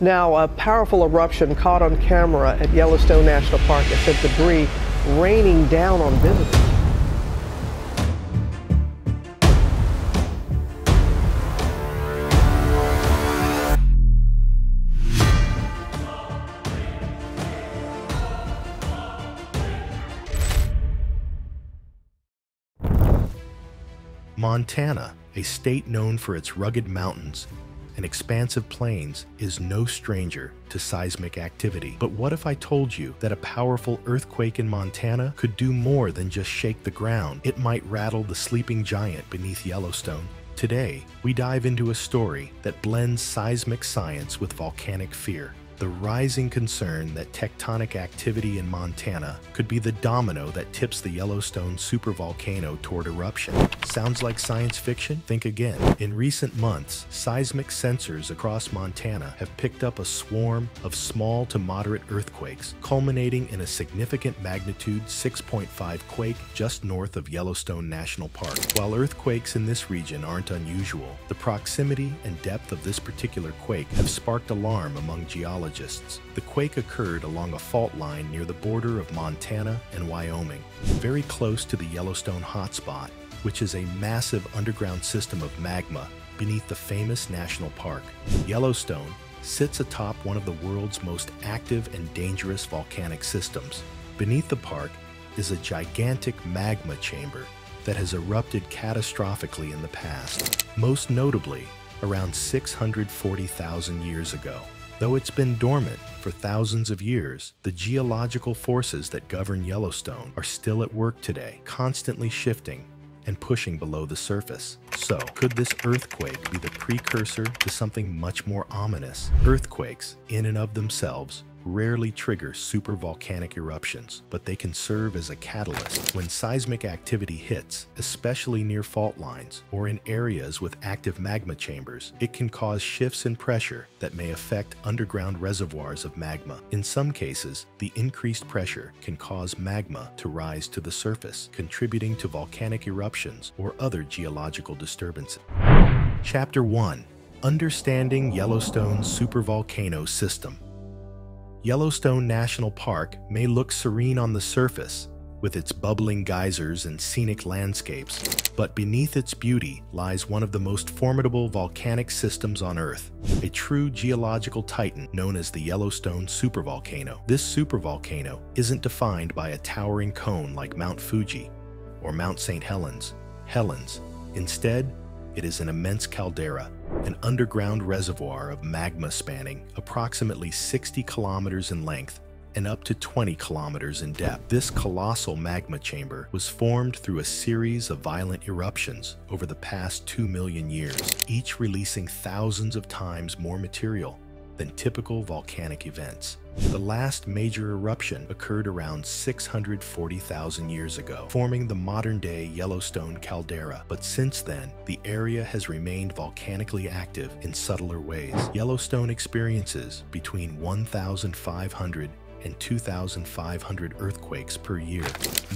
Now, a powerful eruption caught on camera at Yellowstone National Park has sent debris raining down on visitors. Montana, a state known for its rugged mountains and expansive plains, is no stranger to seismic activity. But what if I told you that a powerful earthquake in Montana could do more than just shake the ground? It might rattle the sleeping giant beneath Yellowstone. Today, we dive into a story that blends seismic science with volcanic fear the rising concern that tectonic activity in Montana could be the domino that tips the Yellowstone supervolcano toward eruption. Sounds like science fiction? Think again. In recent months, seismic sensors across Montana have picked up a swarm of small to moderate earthquakes, culminating in a significant magnitude 6.5 quake just north of Yellowstone National Park. While earthquakes in this region aren't unusual, the proximity and depth of this particular quake have sparked alarm among geologists geologists, the quake occurred along a fault line near the border of Montana and Wyoming, very close to the Yellowstone hotspot, which is a massive underground system of magma beneath the famous national park. Yellowstone sits atop one of the world's most active and dangerous volcanic systems. Beneath the park is a gigantic magma chamber that has erupted catastrophically in the past, most notably around 640,000 years ago. Though it's been dormant for thousands of years, the geological forces that govern Yellowstone are still at work today, constantly shifting and pushing below the surface. So, could this earthquake be the precursor to something much more ominous? Earthquakes, in and of themselves, rarely trigger supervolcanic eruptions, but they can serve as a catalyst. When seismic activity hits, especially near fault lines or in areas with active magma chambers, it can cause shifts in pressure that may affect underground reservoirs of magma. In some cases, the increased pressure can cause magma to rise to the surface, contributing to volcanic eruptions or other geological disturbances. Chapter 1 Understanding Yellowstone's Supervolcano System Yellowstone National Park may look serene on the surface, with its bubbling geysers and scenic landscapes, but beneath its beauty lies one of the most formidable volcanic systems on Earth, a true geological titan known as the Yellowstone supervolcano. This supervolcano isn't defined by a towering cone like Mount Fuji or Mount St. Helens. Helens. Instead, it is an immense caldera, an underground reservoir of magma spanning approximately 60 kilometers in length and up to 20 kilometers in depth. This colossal magma chamber was formed through a series of violent eruptions over the past 2 million years, each releasing thousands of times more material than typical volcanic events. The last major eruption occurred around 640,000 years ago, forming the modern-day Yellowstone caldera. But since then, the area has remained volcanically active in subtler ways. Yellowstone experiences between 1,500 and 2,500 earthquakes per year,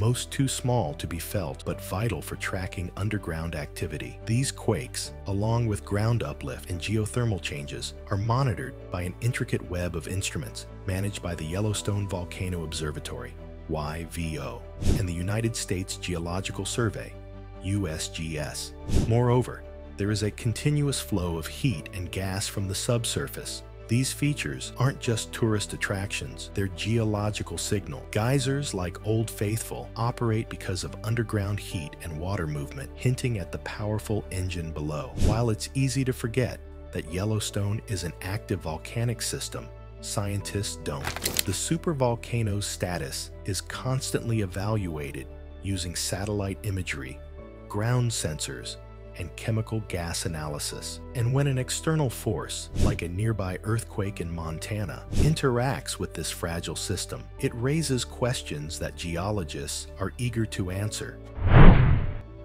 most too small to be felt but vital for tracking underground activity. These quakes, along with ground uplift and geothermal changes, are monitored by an intricate web of instruments managed by the Yellowstone Volcano Observatory, YVO, and the United States Geological Survey, USGS. Moreover, there is a continuous flow of heat and gas from the subsurface, these features aren't just tourist attractions, they're geological signal. Geysers like Old Faithful operate because of underground heat and water movement, hinting at the powerful engine below. While it's easy to forget that Yellowstone is an active volcanic system, scientists don't. The supervolcano's status is constantly evaluated using satellite imagery, ground sensors, and chemical gas analysis. And when an external force, like a nearby earthquake in Montana, interacts with this fragile system, it raises questions that geologists are eager to answer.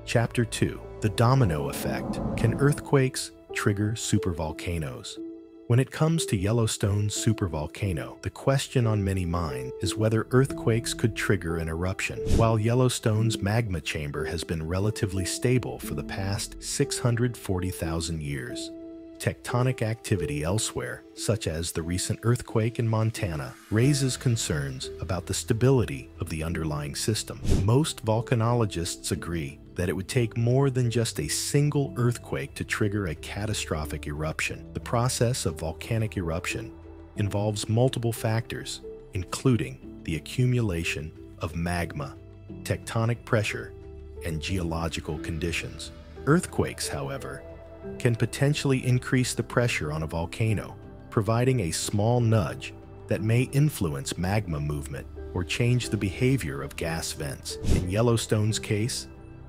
Chapter 2 The Domino Effect Can Earthquakes Trigger Supervolcanoes? When it comes to Yellowstone's supervolcano, the question on many minds is whether earthquakes could trigger an eruption. While Yellowstone's magma chamber has been relatively stable for the past 640,000 years, tectonic activity elsewhere, such as the recent earthquake in Montana, raises concerns about the stability of the underlying system. Most volcanologists agree that it would take more than just a single earthquake to trigger a catastrophic eruption. The process of volcanic eruption involves multiple factors, including the accumulation of magma, tectonic pressure, and geological conditions. Earthquakes, however, can potentially increase the pressure on a volcano, providing a small nudge that may influence magma movement or change the behavior of gas vents. In Yellowstone's case,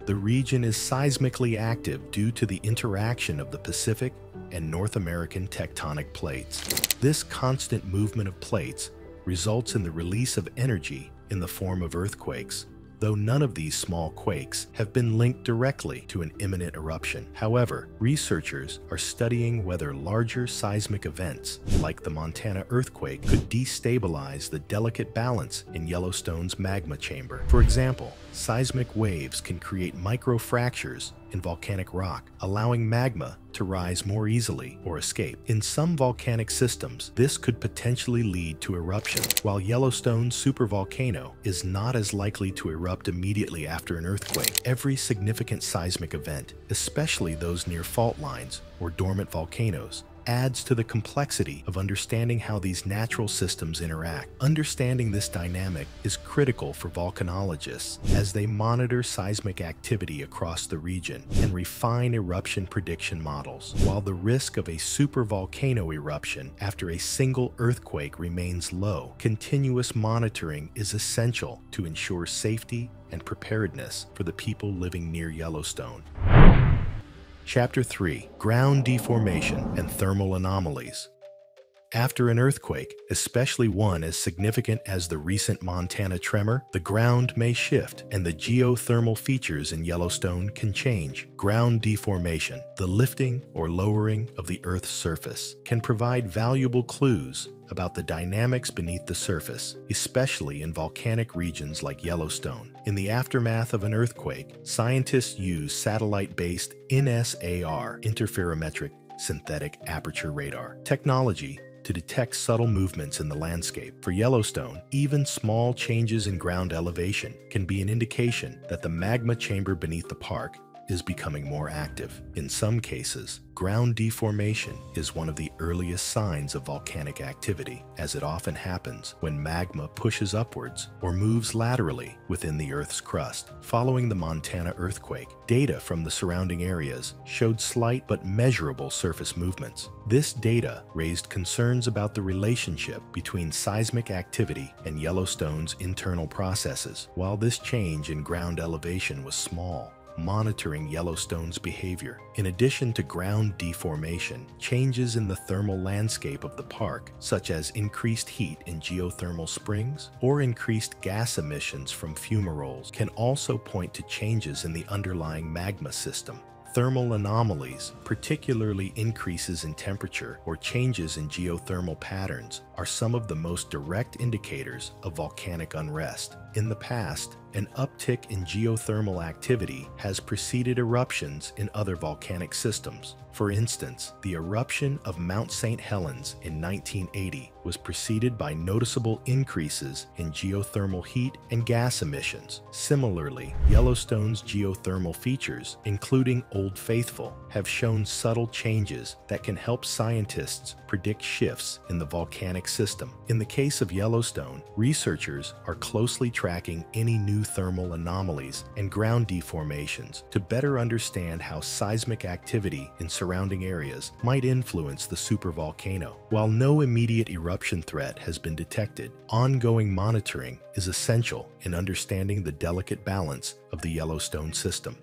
the region is seismically active due to the interaction of the Pacific and North American tectonic plates. This constant movement of plates results in the release of energy in the form of earthquakes, though none of these small quakes have been linked directly to an imminent eruption. However, researchers are studying whether larger seismic events, like the Montana earthquake, could destabilize the delicate balance in Yellowstone's magma chamber. For example, seismic waves can create microfractures in volcanic rock, allowing magma to rise more easily or escape. In some volcanic systems, this could potentially lead to eruption. While Yellowstone's supervolcano is not as likely to erupt immediately after an earthquake, every significant seismic event, especially those near fault lines or dormant volcanoes, adds to the complexity of understanding how these natural systems interact. Understanding this dynamic is critical for volcanologists as they monitor seismic activity across the region and refine eruption prediction models. While the risk of a supervolcano eruption after a single earthquake remains low, continuous monitoring is essential to ensure safety and preparedness for the people living near Yellowstone. Chapter 3 Ground Deformation and Thermal Anomalies. After an earthquake, especially one as significant as the recent Montana tremor, the ground may shift and the geothermal features in Yellowstone can change. Ground deformation, the lifting or lowering of the Earth's surface, can provide valuable clues about the dynamics beneath the surface, especially in volcanic regions like Yellowstone. In the aftermath of an earthquake, scientists use satellite-based InSAR, interferometric synthetic aperture radar, technology to detect subtle movements in the landscape. For Yellowstone, even small changes in ground elevation can be an indication that the magma chamber beneath the park is becoming more active. In some cases, ground deformation is one of the earliest signs of volcanic activity, as it often happens when magma pushes upwards or moves laterally within the Earth's crust. Following the Montana earthquake, data from the surrounding areas showed slight but measurable surface movements. This data raised concerns about the relationship between seismic activity and Yellowstone's internal processes. While this change in ground elevation was small, monitoring Yellowstone's behavior. In addition to ground deformation, changes in the thermal landscape of the park, such as increased heat in geothermal springs or increased gas emissions from fumaroles, can also point to changes in the underlying magma system. Thermal anomalies, particularly increases in temperature or changes in geothermal patterns, are some of the most direct indicators of volcanic unrest. In the past, an uptick in geothermal activity has preceded eruptions in other volcanic systems. For instance, the eruption of Mount St. Helens in 1980 was preceded by noticeable increases in geothermal heat and gas emissions. Similarly, Yellowstone's geothermal features, including Old Faithful, have shown subtle changes that can help scientists predict shifts in the volcanic system. In the case of Yellowstone, researchers are closely tracking any new thermal anomalies and ground deformations to better understand how seismic activity in surrounding areas might influence the supervolcano. While no immediate eruption threat has been detected, ongoing monitoring is essential in understanding the delicate balance of the Yellowstone system.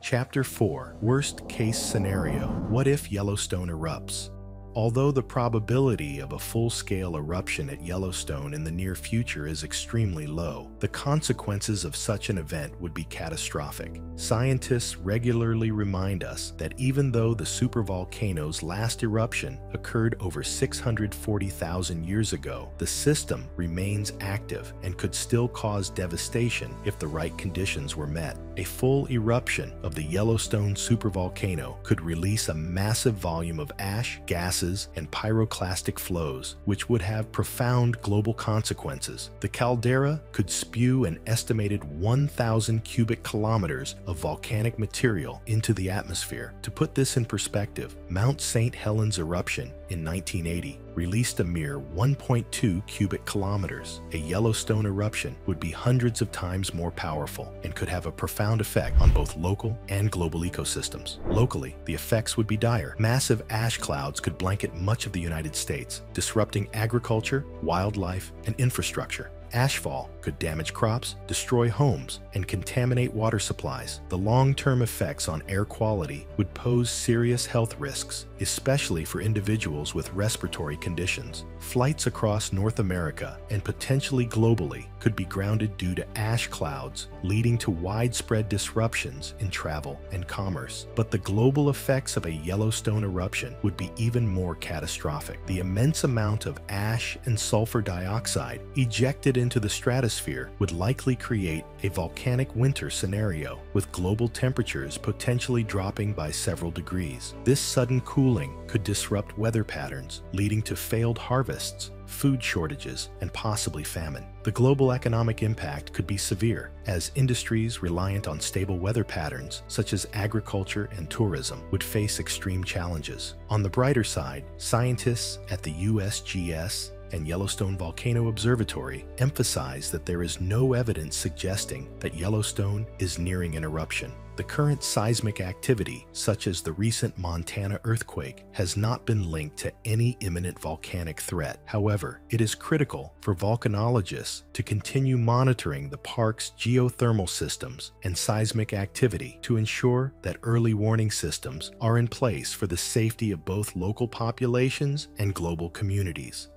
Chapter 4 Worst Case Scenario What if Yellowstone erupts? Although the probability of a full-scale eruption at Yellowstone in the near future is extremely low, the consequences of such an event would be catastrophic. Scientists regularly remind us that even though the supervolcano's last eruption occurred over 640,000 years ago, the system remains active and could still cause devastation if the right conditions were met. A full eruption of the Yellowstone supervolcano could release a massive volume of ash, gases, and pyroclastic flows, which would have profound global consequences. The caldera could spew an estimated 1,000 cubic kilometers of volcanic material into the atmosphere. To put this in perspective, Mount St. Helens eruption in 1980 released a mere 1.2 cubic kilometers. A Yellowstone eruption would be hundreds of times more powerful and could have a profound effect on both local and global ecosystems. Locally, the effects would be dire. Massive ash clouds could blanket much of the United States, disrupting agriculture, wildlife, and infrastructure. Ashfall could damage crops, destroy homes, and contaminate water supplies. The long-term effects on air quality would pose serious health risks, especially for individuals with respiratory conditions. Flights across North America and potentially globally could be grounded due to ash clouds, leading to widespread disruptions in travel and commerce. But the global effects of a Yellowstone eruption would be even more catastrophic. The immense amount of ash and sulfur dioxide ejected into the stratosphere would likely create a volcanic winter scenario, with global temperatures potentially dropping by several degrees. This sudden cooling could disrupt weather patterns, leading to failed harvests, food shortages, and possibly famine. The global economic impact could be severe, as industries reliant on stable weather patterns, such as agriculture and tourism, would face extreme challenges. On the brighter side, scientists at the USGS and Yellowstone Volcano Observatory emphasize that there is no evidence suggesting that Yellowstone is nearing an eruption. The current seismic activity, such as the recent Montana earthquake, has not been linked to any imminent volcanic threat. However, it is critical for volcanologists to continue monitoring the park's geothermal systems and seismic activity to ensure that early warning systems are in place for the safety of both local populations and global communities.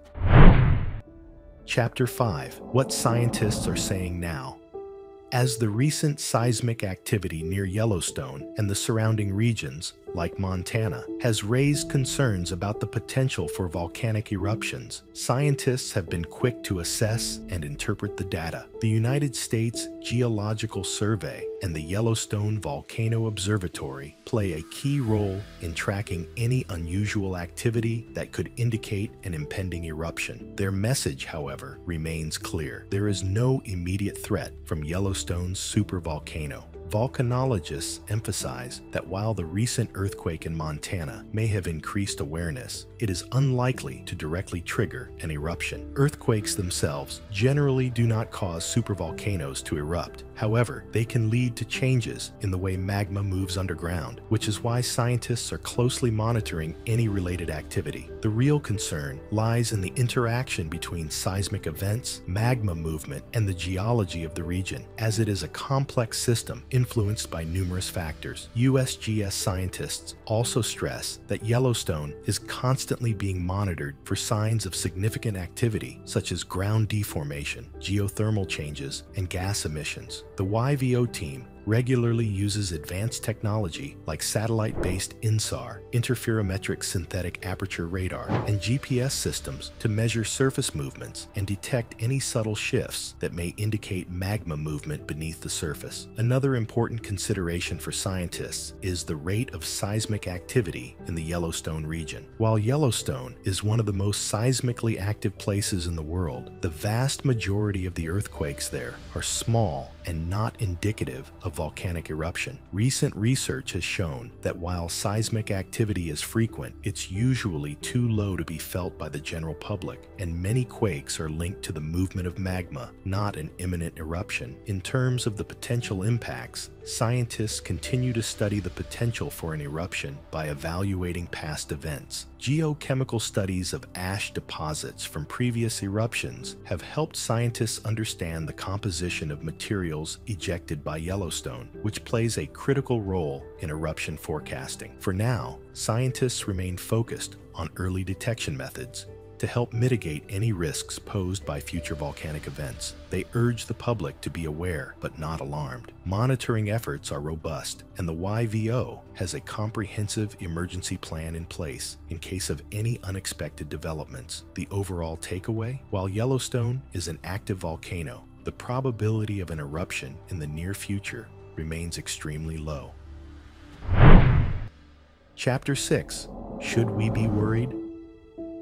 Chapter 5 What Scientists Are Saying Now. As the recent seismic activity near Yellowstone and the surrounding regions like Montana, has raised concerns about the potential for volcanic eruptions, scientists have been quick to assess and interpret the data. The United States Geological Survey and the Yellowstone Volcano Observatory play a key role in tracking any unusual activity that could indicate an impending eruption. Their message, however, remains clear. There is no immediate threat from Yellowstone's supervolcano. Volcanologists emphasize that while the recent earthquake in Montana may have increased awareness, it is unlikely to directly trigger an eruption. Earthquakes themselves generally do not cause supervolcanoes to erupt. However, they can lead to changes in the way magma moves underground, which is why scientists are closely monitoring any related activity. The real concern lies in the interaction between seismic events, magma movement, and the geology of the region, as it is a complex system influenced by numerous factors. USGS scientists also stress that Yellowstone is constantly being monitored for signs of significant activity, such as ground deformation, geothermal changes, and gas emissions. The YVO team regularly uses advanced technology like satellite-based INSAR, interferometric synthetic aperture radar, and GPS systems to measure surface movements and detect any subtle shifts that may indicate magma movement beneath the surface. Another important consideration for scientists is the rate of seismic activity in the Yellowstone region. While Yellowstone is one of the most seismically active places in the world, the vast majority of the earthquakes there are small and not indicative of volcanic eruption. Recent research has shown that while seismic activity is frequent, it's usually too low to be felt by the general public, and many quakes are linked to the movement of magma, not an imminent eruption. In terms of the potential impacts, scientists continue to study the potential for an eruption by evaluating past events. Geochemical studies of ash deposits from previous eruptions have helped scientists understand the composition of materials ejected by Yellowstone, which plays a critical role in eruption forecasting. For now, scientists remain focused on early detection methods to help mitigate any risks posed by future volcanic events. They urge the public to be aware but not alarmed. Monitoring efforts are robust, and the YVO has a comprehensive emergency plan in place in case of any unexpected developments. The overall takeaway? While Yellowstone is an active volcano, the probability of an eruption in the near future remains extremely low. Chapter 6 Should We Be Worried?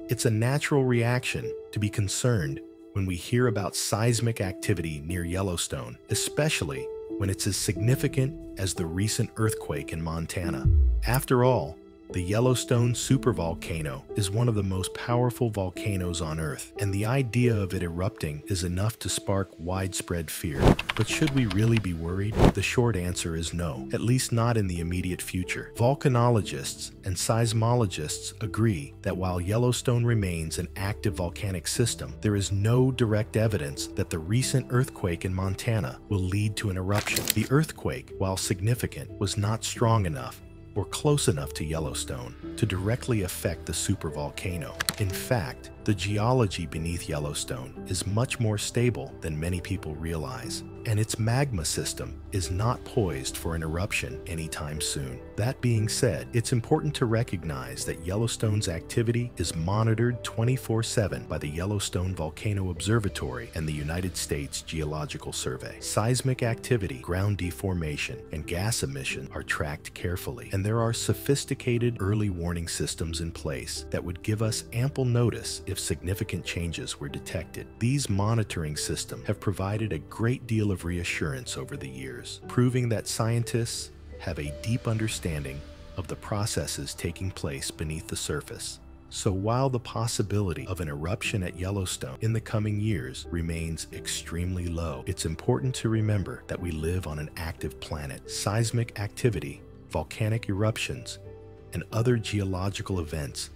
It's a natural reaction to be concerned when we hear about seismic activity near Yellowstone, especially when it's as significant as the recent earthquake in Montana. After all, the Yellowstone supervolcano is one of the most powerful volcanoes on Earth, and the idea of it erupting is enough to spark widespread fear. But should we really be worried? The short answer is no, at least not in the immediate future. Volcanologists and seismologists agree that while Yellowstone remains an active volcanic system, there is no direct evidence that the recent earthquake in Montana will lead to an eruption. The earthquake, while significant, was not strong enough or close enough to Yellowstone to directly affect the supervolcano. In fact, the geology beneath Yellowstone is much more stable than many people realize, and its magma system is not poised for an eruption anytime soon. That being said, it's important to recognize that Yellowstone's activity is monitored 24-7 by the Yellowstone Volcano Observatory and the United States Geological Survey. Seismic activity, ground deformation, and gas emission are tracked carefully, and there are sophisticated early warning systems in place that would give us ample notice if significant changes were detected. These monitoring systems have provided a great deal of reassurance over the years, proving that scientists have a deep understanding of the processes taking place beneath the surface. So while the possibility of an eruption at Yellowstone in the coming years remains extremely low, it's important to remember that we live on an active planet. Seismic activity, volcanic eruptions, and other geological events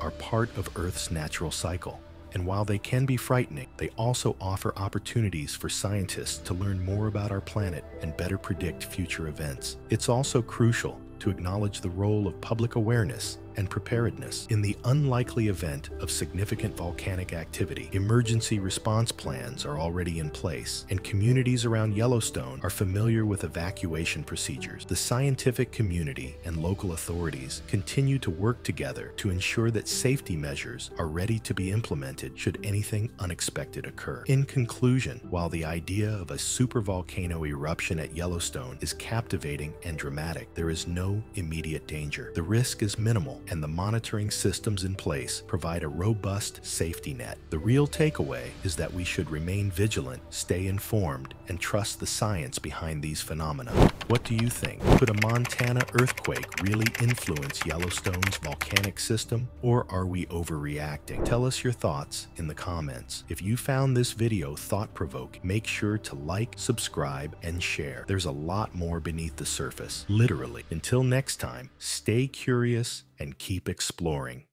are part of Earth's natural cycle. And while they can be frightening, they also offer opportunities for scientists to learn more about our planet and better predict future events. It's also crucial to acknowledge the role of public awareness and preparedness. In the unlikely event of significant volcanic activity, emergency response plans are already in place, and communities around Yellowstone are familiar with evacuation procedures. The scientific community and local authorities continue to work together to ensure that safety measures are ready to be implemented should anything unexpected occur. In conclusion, while the idea of a supervolcano eruption at Yellowstone is captivating and dramatic, there is no immediate danger. The risk is minimal and the monitoring systems in place provide a robust safety net. The real takeaway is that we should remain vigilant, stay informed, and trust the science behind these phenomena. What do you think? Could a Montana earthquake really influence Yellowstone's volcanic system, or are we overreacting? Tell us your thoughts in the comments. If you found this video thought-provoking, make sure to like, subscribe, and share. There's a lot more beneath the surface, literally. Until next time, stay curious and keep exploring.